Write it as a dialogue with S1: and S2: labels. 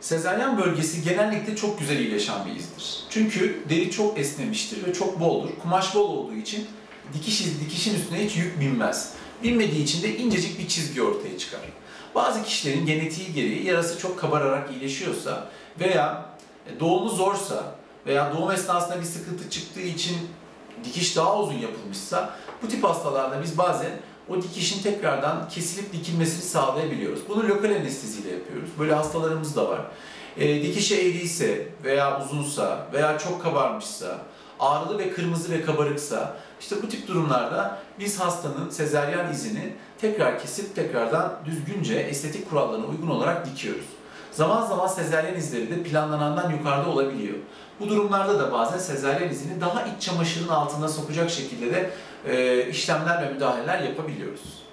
S1: Sezaryen bölgesi genellikle çok güzel iyileşen bir izdir. Çünkü deri çok esnemiştir ve çok boldur. Kumaş bol olduğu için dikiş, dikişin üstüne hiç yük binmez. Binmediği için de incecik bir çizgi ortaya çıkar. Bazı kişilerin genetiği gereği yarası çok kabararak iyileşiyorsa veya doğumu zorsa veya doğum esnasında bir sıkıntı çıktığı için dikiş daha uzun yapılmışsa bu tip hastalarda biz bazen o dikişin tekrardan kesilip dikilmesini sağlayabiliyoruz. Bunu lokal anesteziyle yapıyoruz. Böyle hastalarımız da var. E, dikişi eğriyse veya uzunsa veya çok kabarmışsa, ağrılı ve kırmızı ve kabarıksa işte bu tip durumlarda biz hastanın sezeryan izini tekrar kesip tekrardan düzgünce estetik kurallarına uygun olarak dikiyoruz. Zaman zaman sezeryen izleri de planlanandan yukarıda olabiliyor. Bu durumlarda da bazen sezeryen izini daha iç çamaşırın altına sokacak şekilde de e, işlemler ve müdahaleler yapabiliyoruz.